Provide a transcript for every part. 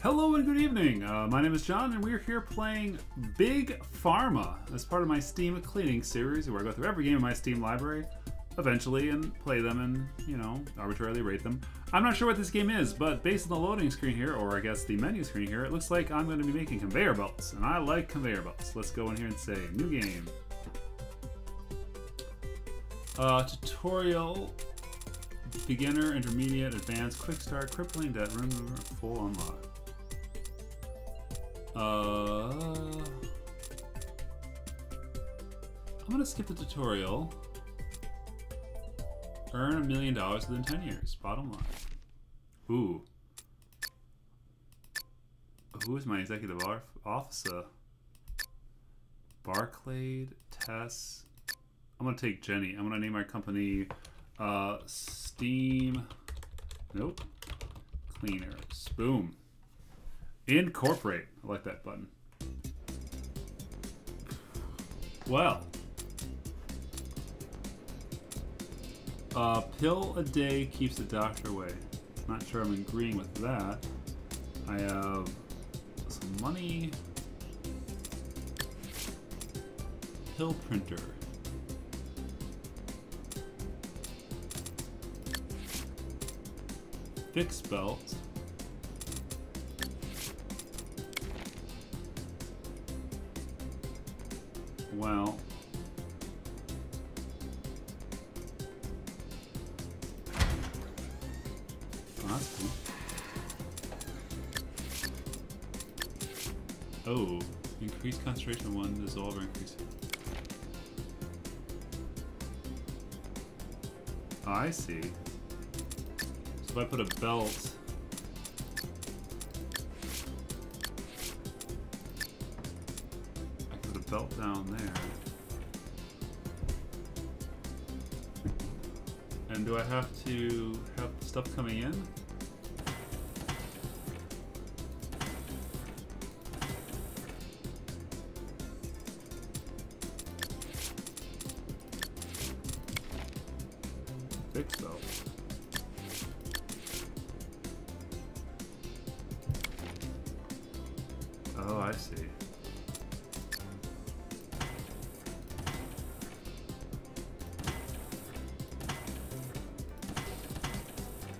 Hello and good evening. Uh, my name is Jon, and we're here playing Big Pharma as part of my Steam cleaning series, where I go through every game in my Steam library eventually and play them and, you know, arbitrarily rate them. I'm not sure what this game is, but based on the loading screen here, or I guess the menu screen here, it looks like I'm going to be making conveyor belts, and I like conveyor belts. Let's go in here and say new game. Uh, tutorial, beginner, intermediate, advanced, quick start, crippling debt, room full unlock. Uh, I'm gonna skip the tutorial. Earn a million dollars within 10 years. Bottom line. Ooh. Who is my executive officer? Barclay, Tess. I'm gonna take Jenny. I'm gonna name our company uh, Steam. Nope. Cleaners. Boom. Incorporate. I like that button. Well. A pill a day keeps the doctor away. Not sure I'm agreeing with that. I have some money. Pill printer. Fix belt. Well. Oh, cool. Oh, increase concentration one, dissolve or increase. I see. So if I put a belt stuff coming in? Oh, I see.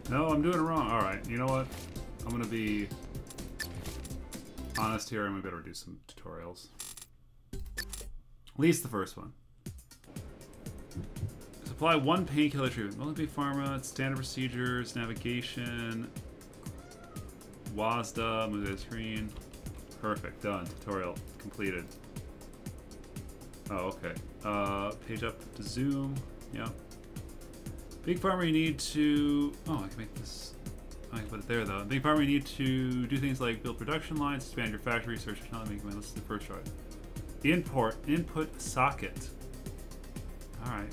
No, I'm doing it wrong. Alright, you know what? I'm gonna be honest here. I'm gonna better do some tutorials. At least the first one. Supply one painkiller treatment. Multi Pharma, standard procedures, navigation, WASDA, move the screen. Perfect, done. Tutorial completed. Oh, okay. Uh, page up to zoom. Yep. Big Pharma, you need to... Oh, I can make this... I can put it there, though. Big Pharma, you need to do things like build production lines, expand your factory, research technology. Let's do the first try. Import, input socket. Alright.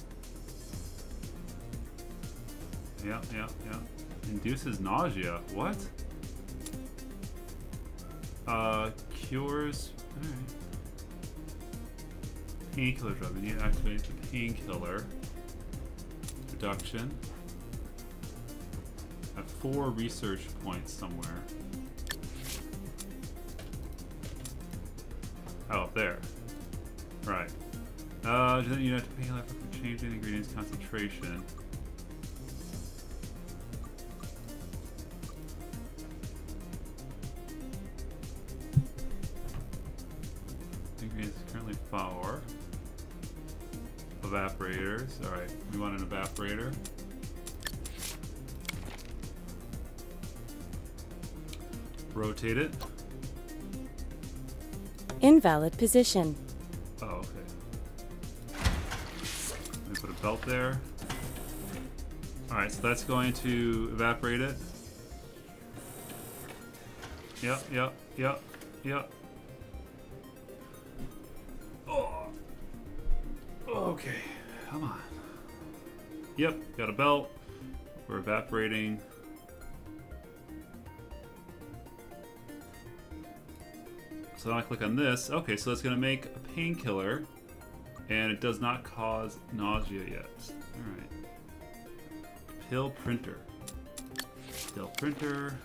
Yeah, yeah, yeah. Induces nausea. What? Uh, cures... Alright. Painkiller drug. We need to activate the painkiller production. Have four research points somewhere. Oh, there. Right. Uh, you have to pay left for changing the ingredients concentration. Rotate it. Invalid position. Oh, okay. Let me put a belt there. Alright, so that's going to evaporate it. Yep, yep, yep, yep. Oh. Okay, come on. Yep, got a belt. We're evaporating. So now I click on this. Okay, so that's going to make a painkiller. And it does not cause nausea yet. Alright. Pill printer. Pill printer.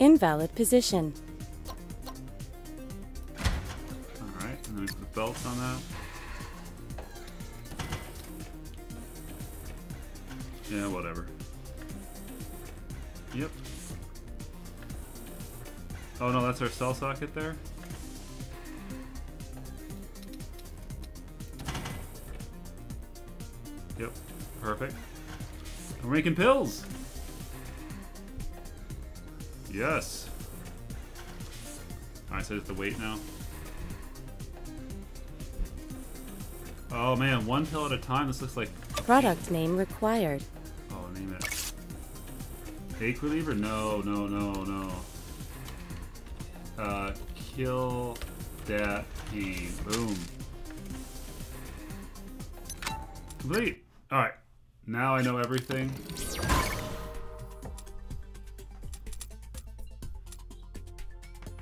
Invalid position. Our cell socket there? Yep, perfect. We're making pills! Yes! Alright, so I have to wait now. Oh man, one pill at a time. This looks like. Product name required. Oh, name it. Ache reliever? No, no, no, no. Uh, kill that pain. Boom. Complete. All right. Now I know everything.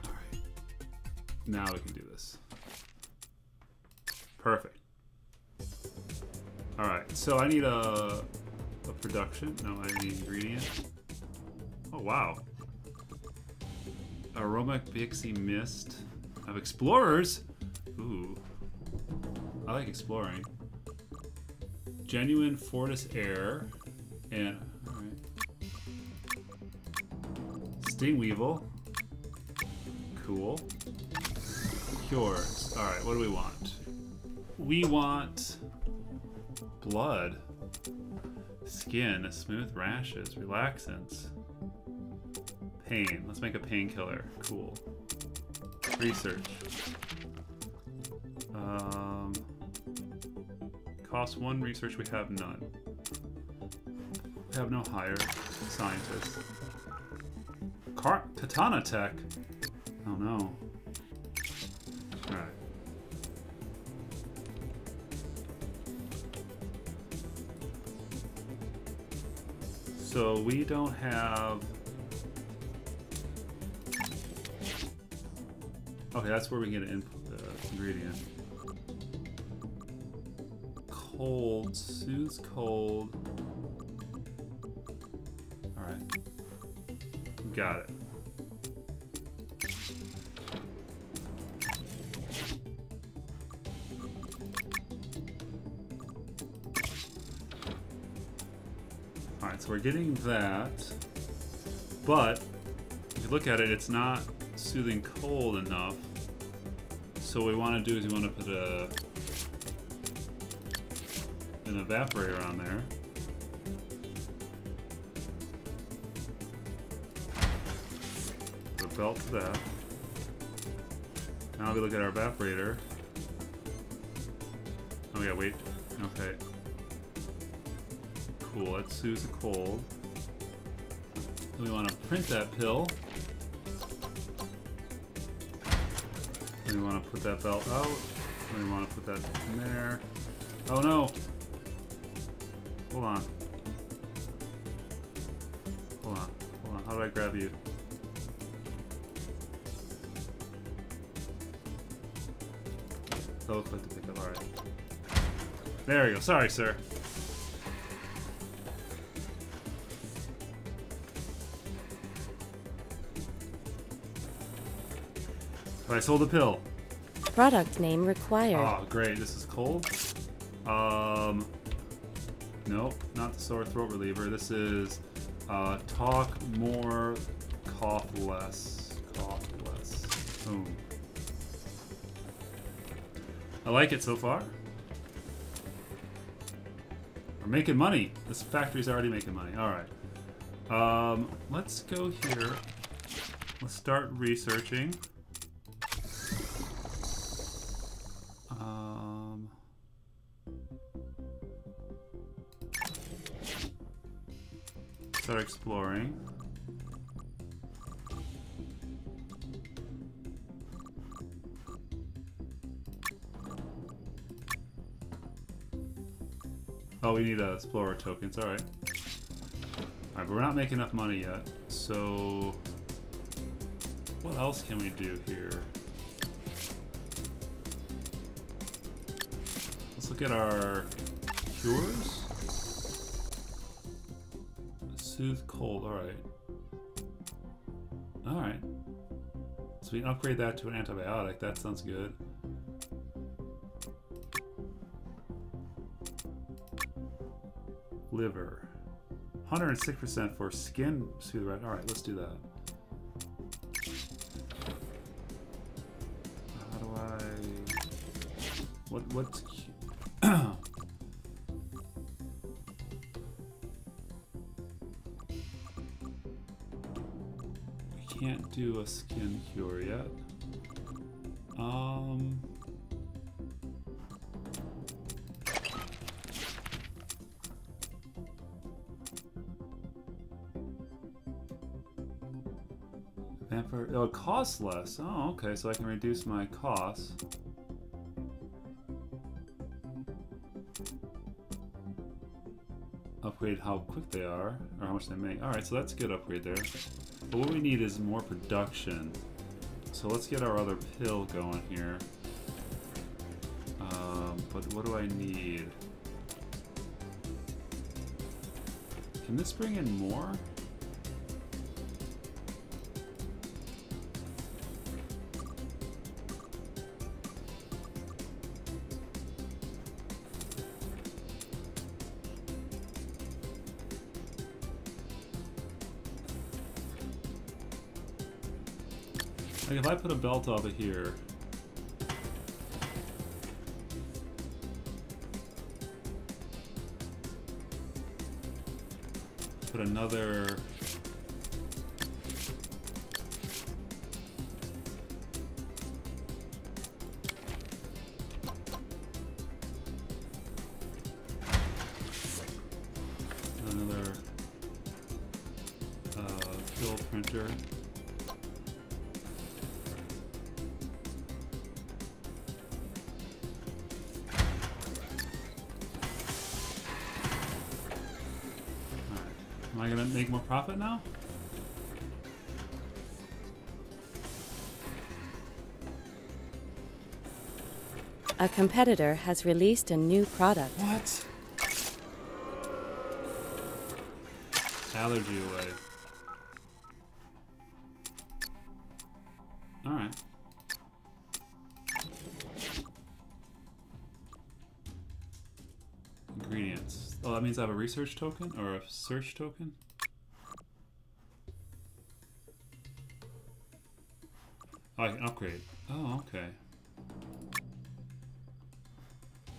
All right. Now we can do this. Perfect. Alright, so I need a, a production. No, I need ingredient. Oh, wow. Aromatic Pixie Mist of Explorers. Ooh. I like exploring. Genuine Fortis Air. And, alright. Sting Weevil. Cool. Cures. Alright, what do we want? We want blood, skin, smooth rashes, relaxants, pain. Let's make a painkiller. Cool. Research. Um, cost one research. We have none. We have no higher scientists. Car katana tech. Oh no. All right. So we don't have. Okay, that's where we get an input, uh, ingredient. Cold, soothes cold. Alright. Got it. Alright, so we're getting that. But, if you look at it, it's not soothing cold enough. So what we want to do is we want to put a an evaporator on there. A belt to that. Now we look at our evaporator. Oh yeah, wait. Okay. Cool, that soothes the cold. Then we want to print that pill. We want to put that belt out. We want to put that in there. Oh no! Hold on. Hold on. Hold on. How do I grab you? Double click to pick up. Alright. There we go. Sorry, sir. I sold a pill. Product name required. Oh, great. This is cold. Um, nope, not the sore throat reliever. This is uh, talk more, cough less. Cough less. Boom. I like it so far. We're making money. This factory's already making money. All right. Um, let's go here. Let's start researching. Exploring. Oh, we need uh, explorer tokens. All right. All right, but we're not making enough money yet. So, what else can we do here? Let's look at our cures. Soothe cold. All right. Alright. So we can upgrade that to an antibiotic. That sounds good. Liver. 106% for skin soothe right. Alright, let's do that. How do I what what's do a skin cure yet. Um Vampire. Oh, it costs less. Oh, okay. So I can reduce my costs. Upgrade how quick they are, or how much they make. Alright, so that's a good upgrade there. But what we need is more production. So let's get our other pill going here. Um, but what do I need? Can this bring in more? Like if I put a belt over here. Put another. Another profit now? A competitor has released a new product. What? Allergy away. Alright. Ingredients. Oh, that means I have a research token or a search token? Oh, I can upgrade. Oh, okay.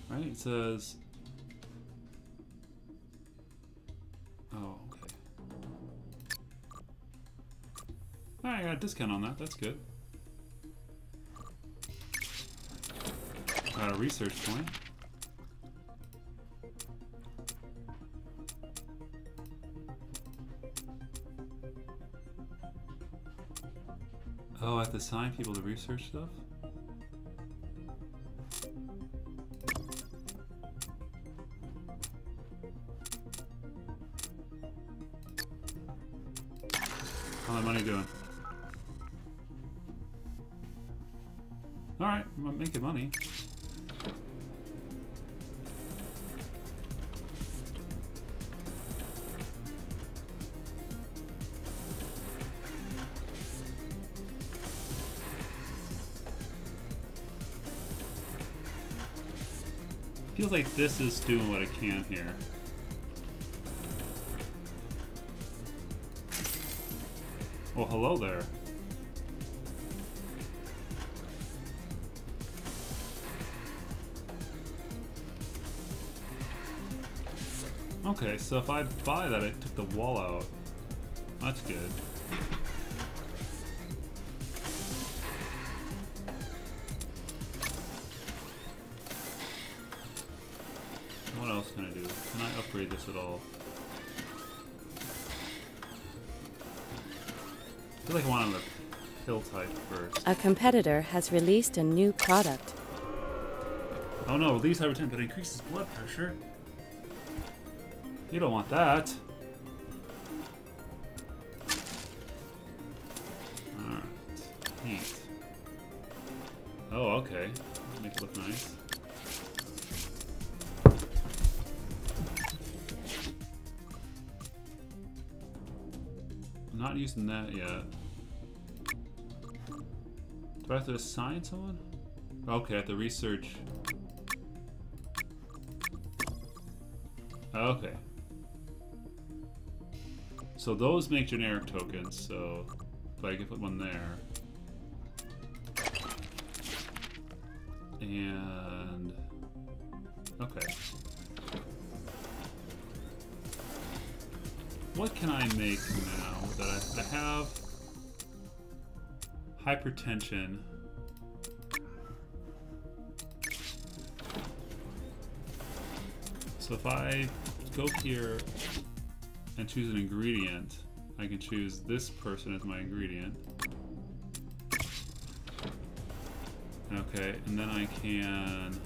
Right, it says. Oh, okay. Alright, I got a discount on that. That's good. Got a research point. Oh, I have to sign people to research stuff? Feels like this is doing what it can here. Well, hello there. Okay, so if I buy that, it took the wall out. That's good. At all? I feel like I want another pill type first. A competitor has released a new product. Oh no, release hypertension, but increases blood pressure. You don't want that. That yet. Do I have to assign someone? Okay, I have to research. Okay. So those make generic tokens, so if I can put one there. And okay. What can I make now that I, I have hypertension? So if I go here and choose an ingredient, I can choose this person as my ingredient. Okay, and then I can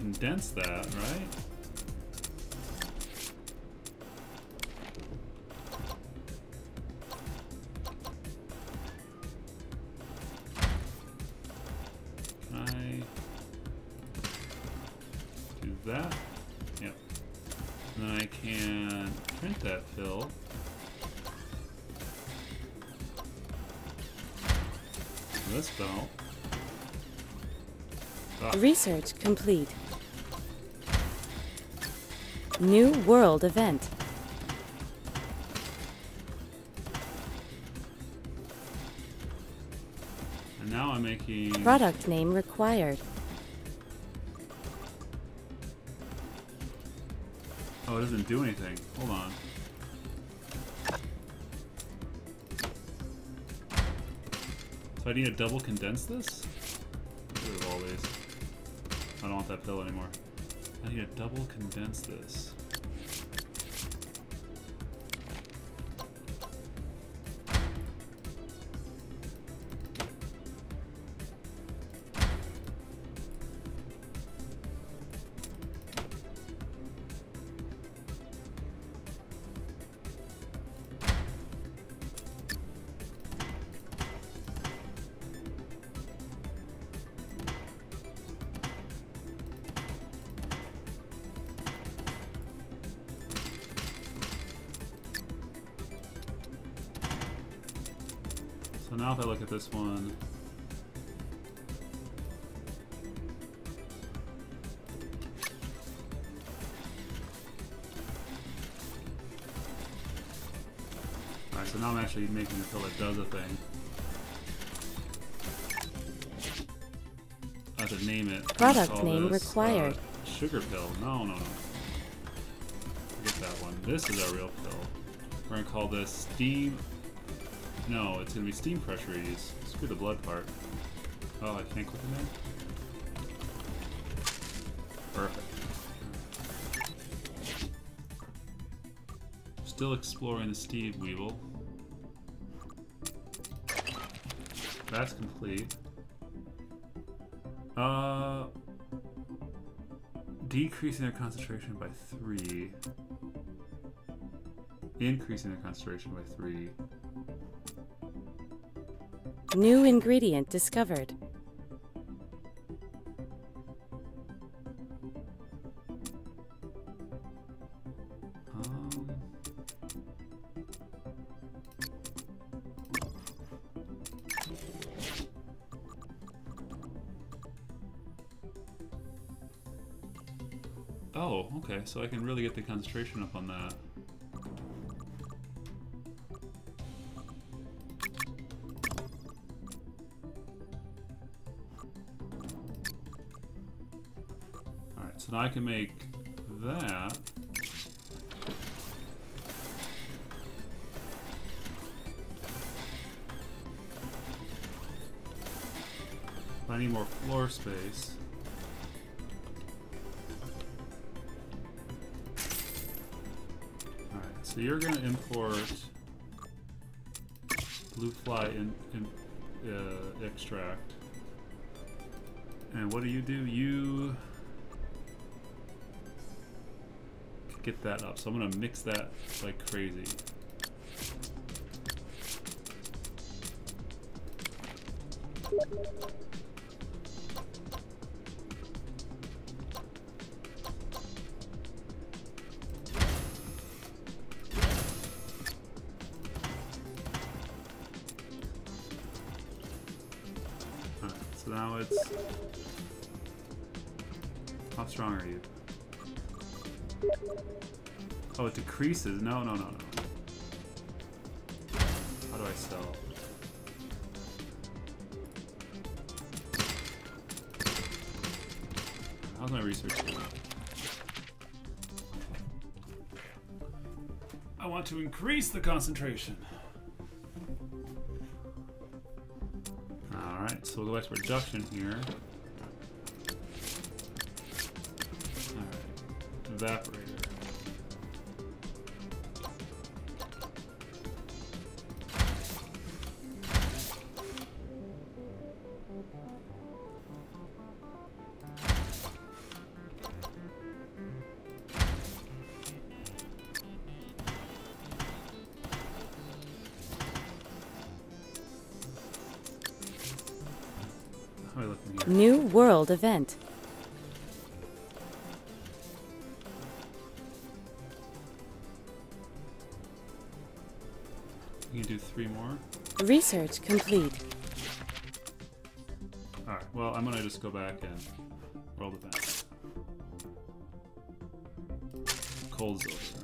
condense that, right? This belt. Ah, Research complete. New world event. and now I'm making. Product name required. Oh, it doesn't do anything. Hold on. So I need to double condense this? Of all these. I don't want that pill anymore. I need to double condense this. So now if I look at this one, Alright, so now I'm actually making a pill that does a thing. I have to name it. Product name this, required. uh, sugar pill. No, no, no. Forget that one. This is our real pill. We're gonna call this steam. No, it's gonna be steam pressure ease. Screw the blood part. Oh, I can't click in there? Perfect. Still exploring the Sting Weevil. That's complete. Uh, decreasing their concentration by three. Increasing their concentration by three. New ingredient discovered. Oh, okay, so I can really get the concentration up on that. I can make that. I need more floor space. Alright, so you're gonna import blue fly in, in uh, extract. And what do you do? You get that up. So I'm gonna mix that like crazy. so now it's... How strong are you? Oh, it decreases. No, no, no, no. How do I sell? How's my research going? I want to increase the concentration. Alright, so we'll go back to reduction here. Evaporator. New world event. You can do three more. Research complete. Alright, well, I'm gonna just go back and roll the bench. Cold Zilcher.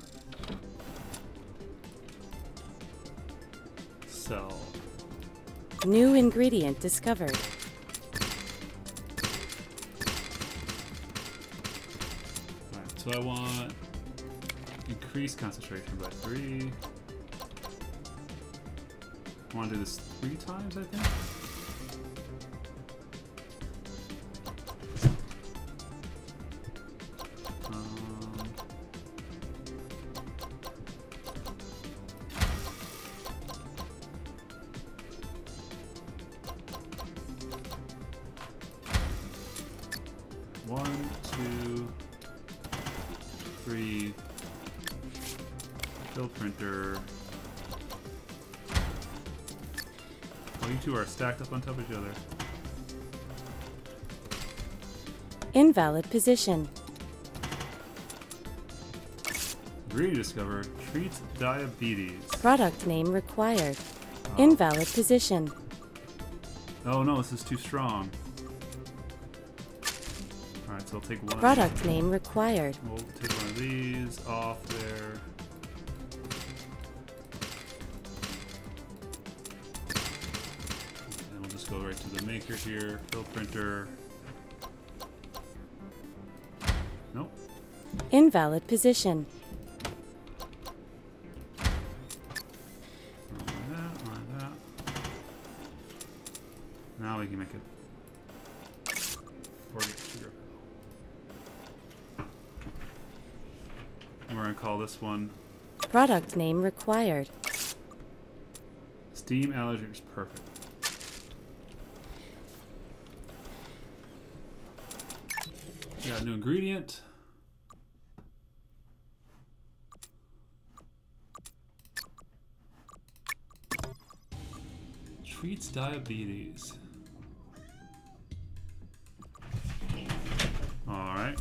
Sell. New ingredient discovered. Alright, so I want increase concentration by three. Want to do this three times, I think. On top of each other. Invalid position. Ingredient discover treats diabetes. Product name required. Oh. Invalid position. Oh no, this is too strong. Alright, so I'll take one. Product name required. We'll take one of these off there. Go right to the maker here. Fill printer. Nope. Invalid position. Like that, like that. Now we can make it. Organic sugar. And we're gonna call this one Product name required. Steam Allergies. Perfect. A new ingredient. Treats diabetes. All right.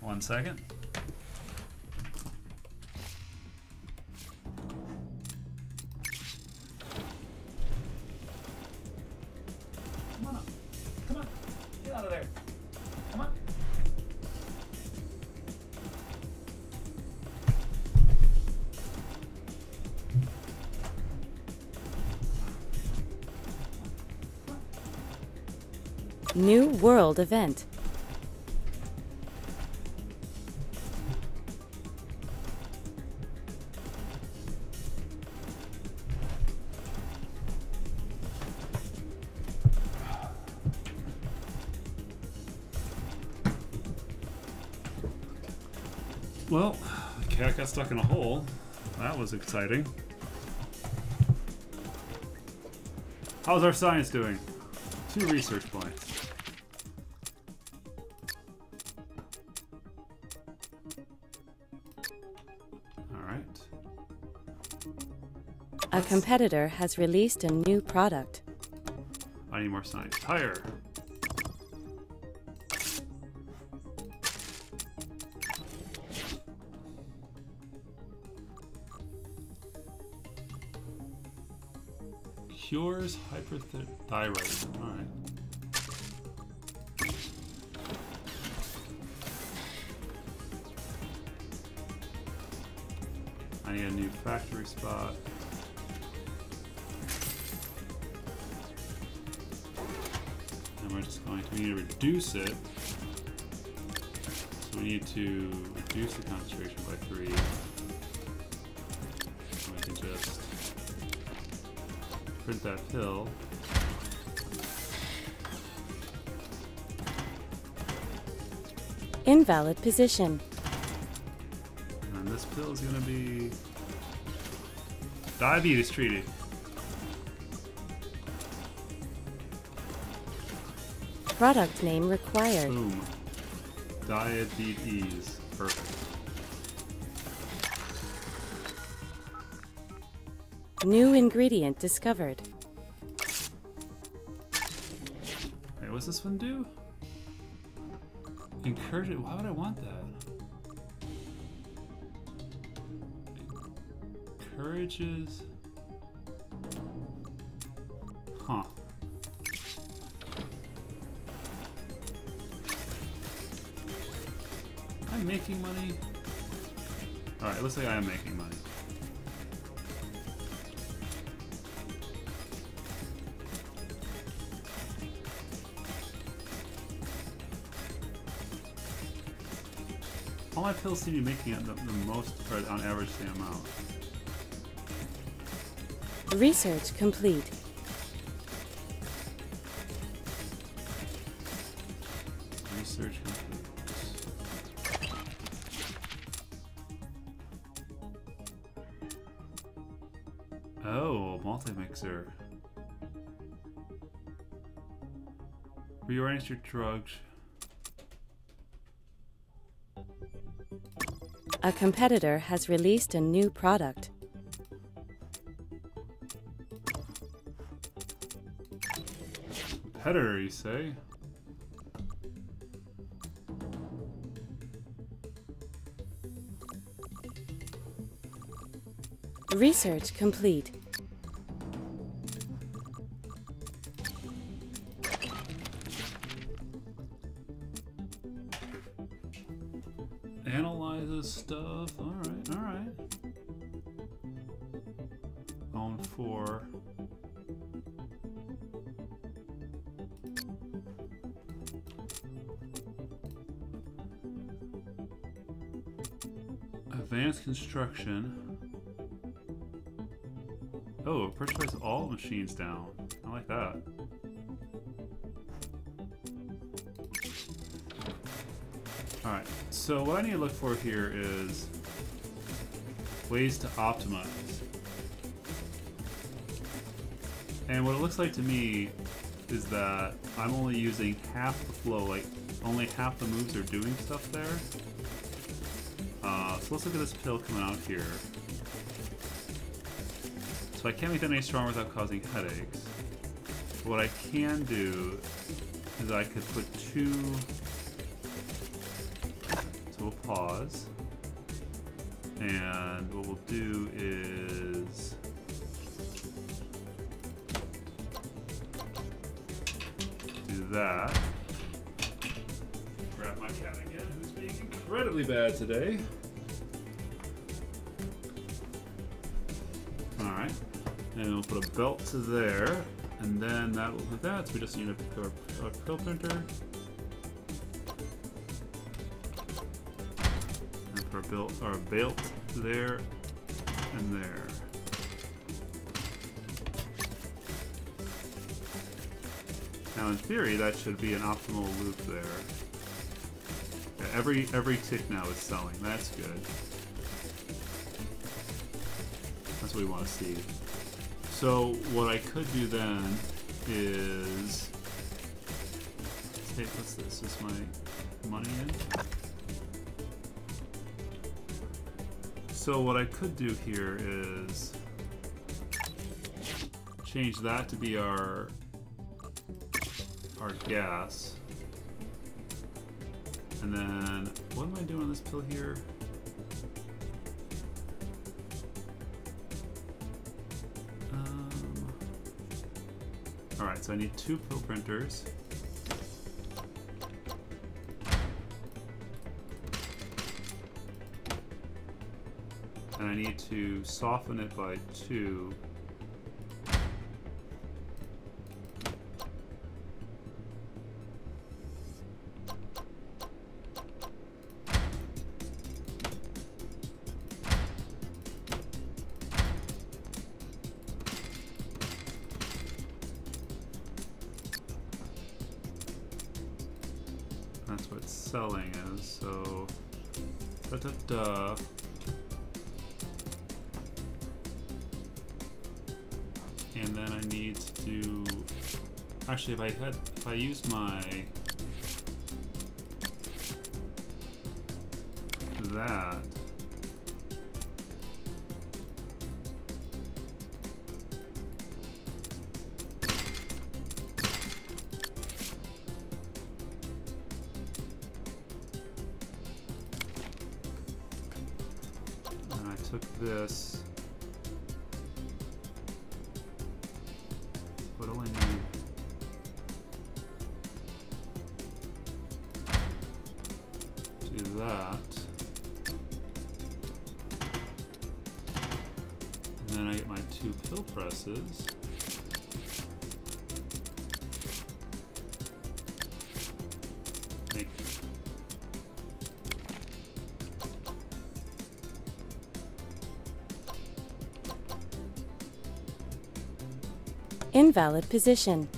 One second. New world event. Well, cat got stuck in a hole. That was exciting. How's our science doing? Two research competitor has released a new product. I need more science. Higher. Cures hyperthyroidism. Alright. I need a new factory spot. We're just going to need to reduce it. So we need to reduce the concentration by three. And we can just print that pill. Invalid position. And this pill is going to be diabetes treated. Product name required. Boom. Diabetes. Perfect. New ingredient discovered. Wait, what's this one do? Encourage it. Why would I want that? Encourages. Huh. I making money? Alright, looks like I am making money. All my pills seem to be making it the, the most, or on average, the amount. Research complete. Reorganize your drugs. A competitor has released a new product. Competitor, you say? Research complete. Analyzes stuff. Alright, alright. On four. Advanced construction. Oh, pressurize all machines down. I like that. Alright, so what I need to look for here is ways to optimize. And what it looks like to me is that I'm only using half the flow, like only half the moves are doing stuff there. Uh, so let's look at this pill coming out here. So I can't make that any stronger without causing headaches. What I can do is I could put two. Pause. And what we'll do is. Do that. Grab my cat again, who's being incredibly bad today. Alright. And we'll put a belt to there. And then that will do that. So we just need to pick our, our printer. Put our belt, there and there. Now in theory that should be an optimal loop there. Yeah, every every tick now is selling. That's good. That's what we want to see. So what I could do then is take what's this? Is my money in? So what I could do here is change that to be our our gas. And then what am I doing on this pill here? Um, Alright, so I need two pill printers. and I need to soften it by 2 actually if I had if I use my that. And then I get my two pill presses. Invalid position.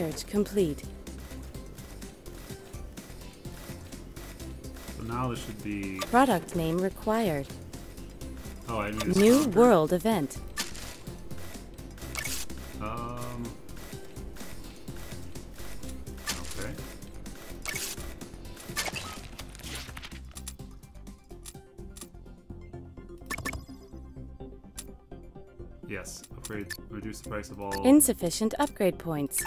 Research complete. so now this should be Product name required. oh I need New world event. Um. Okay. Yes, upgrade, reduce the price of all. Insufficient upgrade points.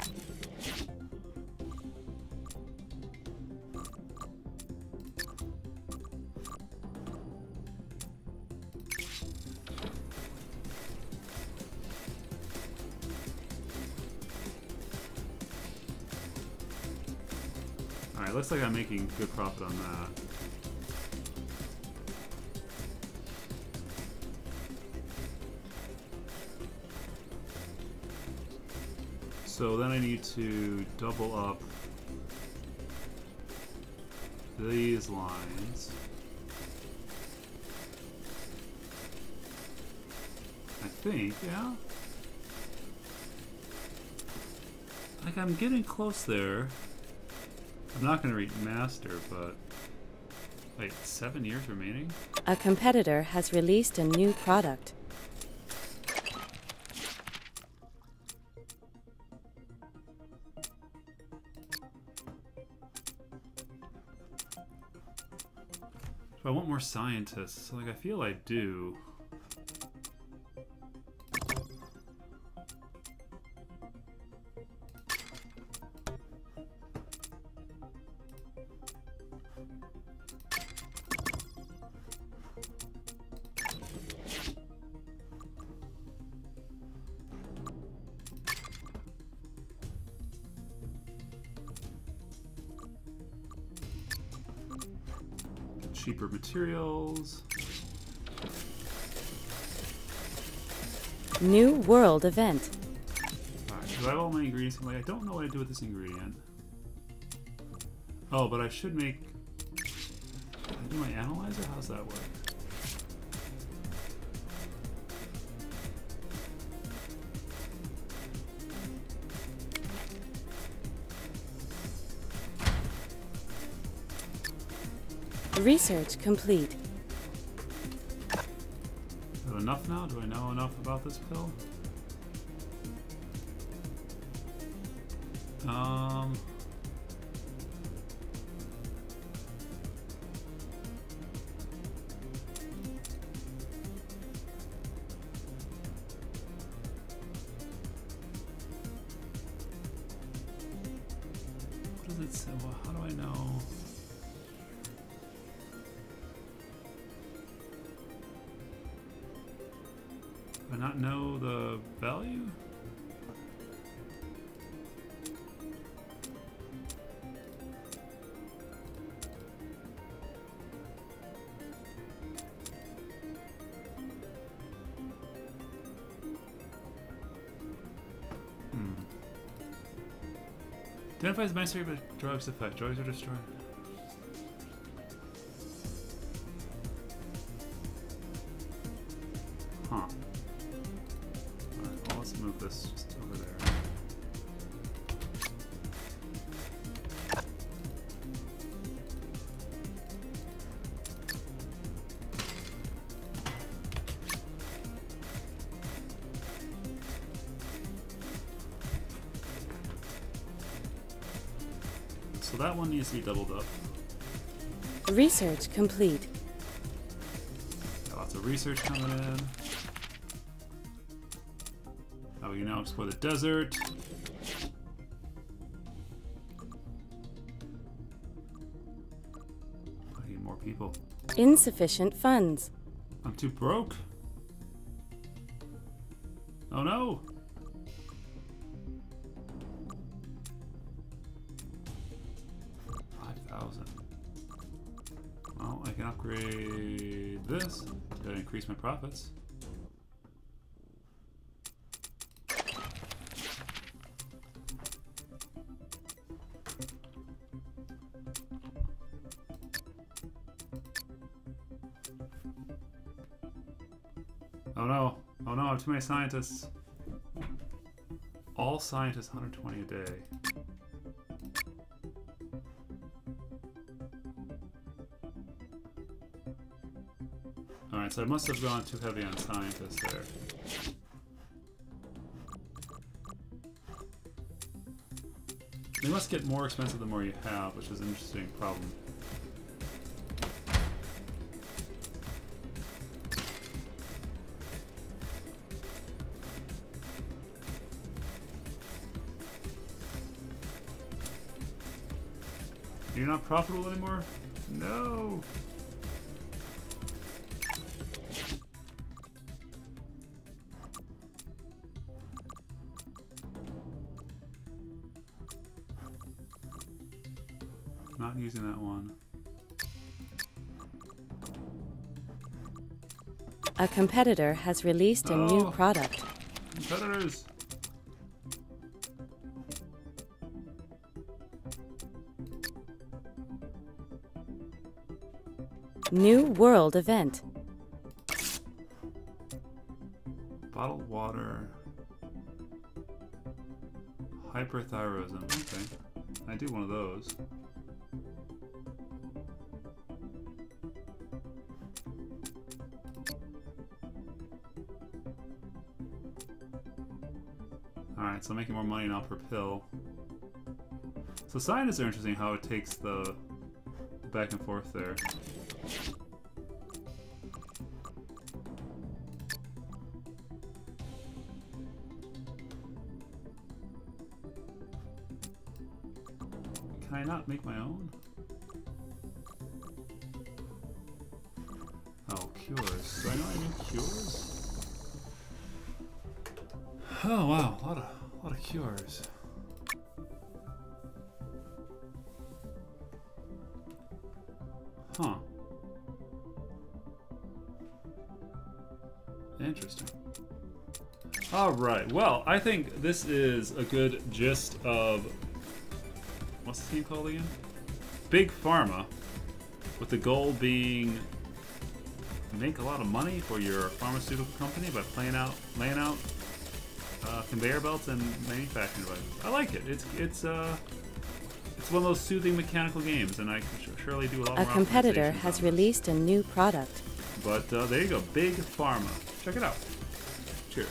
Like I'm making good profit on that. So then I need to double up these lines. I think, yeah? Like, I'm getting close there. I'm not going to reach master, but wait, seven years remaining? A competitor has released a new product. Do I want more scientists? Like, I feel I do. Event. Alright, do I have all my ingredients? Like, I don't know what I do with this ingredient. Oh, but I should make... I do my analyzer? How's that work? Research complete. Is that enough now? Do I know enough about this pill? Um. What does it say? Well, how do I know? Do I not know the value? Identifies mastery by drugs effect. Drugs are destroyed. So that one needs to be doubled up. Research complete. Got lots of research coming in. Now we can now explore the desert. I need more people. Insufficient funds. I'm too broke. Oh no! Increase my profits. Oh no. Oh no, I have too many scientists. All scientists 120 a day. I must have gone too heavy on scientists there. They must get more expensive the more you have, which is an interesting problem. You're not profitable anymore? No! Competitor has released a new Oh. product. Competitors! New world event. Bottled water. Hyperthyroidism. Okay. I do one of those. Alright, so making more money now per pill. So scientists are interesting how it takes the back and forth there. Can I not make my own? Cures. Huh. Interesting. All right. Well, I think this is a good gist of what's the team called again? Big Pharma, with the goal being make a lot of money for your pharmaceutical company by playing out, laying out uh, conveyor belts and manufacturing devices. I like it. It's it's uh it's one of those soothing mechanical games, and I can surely do a lot A competitor has released a new product. But uh, there you go, Big Pharma. Check it out. Cheers.